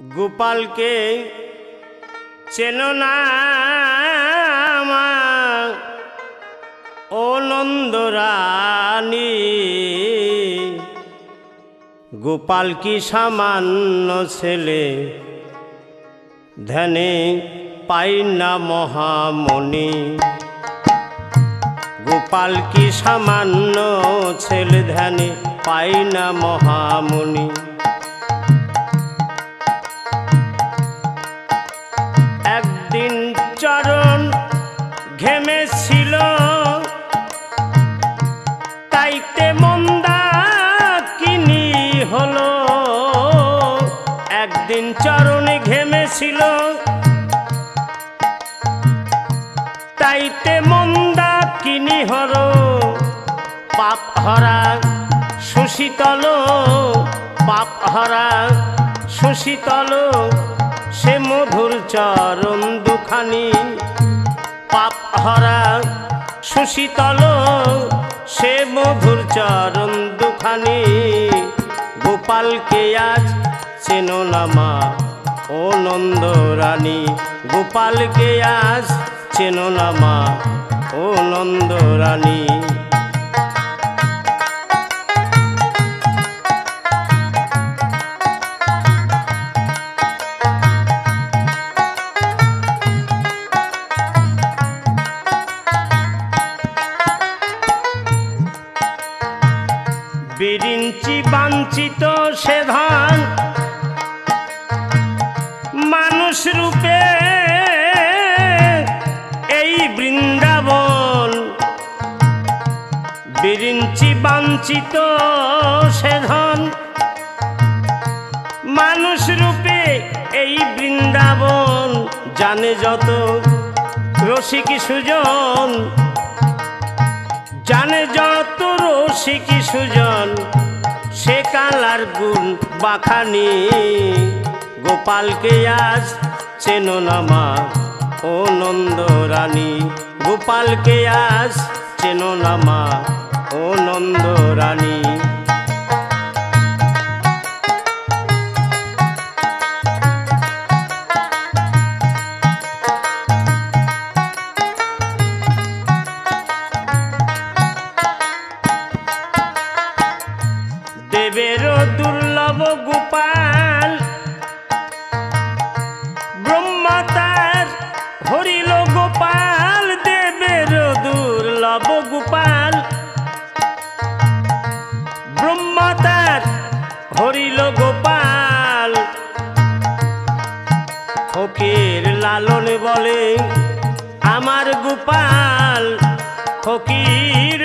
গোপালকে চেনো না ও নন্দরানী গোপাল কি সামান্য ছেলে? ধ্যানে পাই না মহামণি। গোপাল কি সামান্য ছেলে? ধ্যানে পাই না মহামণি। ঘেমেছিল। তাইতে মন্দা কিনি হলো। একদিন চরণে ঘেমেছিল। তাইতে মন্দা কিনি হলো। পাপ হরা সুশীতল, পাপ হরা সুশীতল। সে মধুর চরণ দুখানি পাপ হরা সুশীতল, সে মধুর চরণ দুখানি। গোপালকে আজ চেনো নামা ও নন্দ রানী গোপালকে আজ চেনো নামা ও নন্দ রানী বিরিঞ্চি বাঞ্ছিত সে ধান। মানুষ রূপে এই বৃন্দাবন। বিরিঞ্চি বাঞ্ছিত সে ধন। মানুষ রূপে এই বৃন্দাবন জানে যত রসিক সুজন। জানে রসিকি সুজন? সে কালার গুণ বাখানি। গোপালকে আজ চেনো নামা ও নন্দ রানী গোপালকে আজ চেনো নামা ও দেবের দুর্লভ গোপাল। ব্রহ্মতার হরিল গোপাল দেবের দুর্লভ গোপাল। ব্রহ্মতার হরিল গোপাল। ফকির লালন বলে, আমার গোপাল ফকির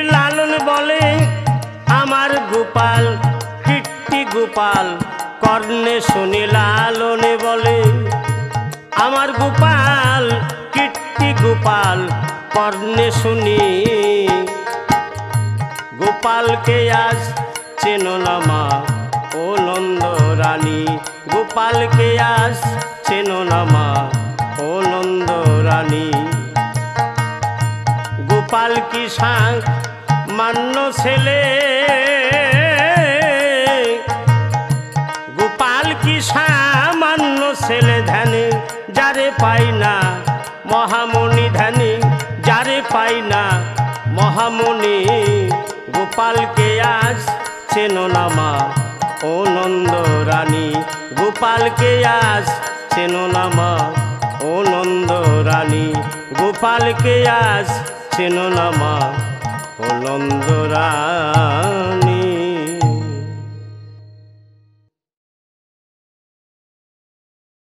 গোপাল কর্ণে শুনি লালনে বলে, আমার গোপাল, কীর্তি গোপাল, কর্ণে শুনি। গোপালকে আজ চেনো নামা ও নন্দ রানী। গোপালকে আজ চেনো নামা ও নন্দ রানী। গোপাল কি সাং মান্য ছেলে? সামান্য ছেলে ধ্যানে, যারে পাই না মহামণি ধ্যানে, যারে পাই না মহামণি। গোপালকে আজ চেনো ও নন্দ রানী। গোপালকে আজ চেনো নামা ও নন্দ রানী। গোপালকে আজ চেনো ও নন্দ রানী।